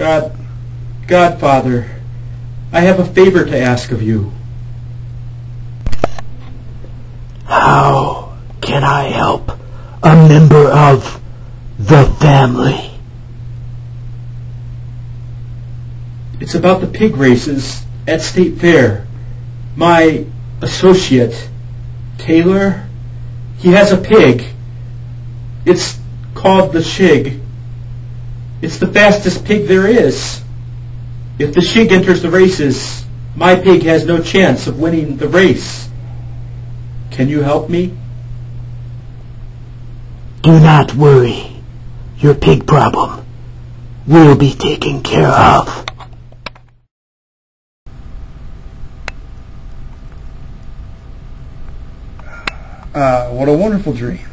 God, Godfather, I have a favor to ask of you. How can I help a member of the family? It's about the pig races at State Fair. My associate, Taylor, he has a pig. It's called the Shig. It's the fastest pig there is. If the Shig enters the races, my pig has no chance of winning the race. Can you help me? Do not worry. Your pig problem will be taken care of. Uh, what a wonderful dream.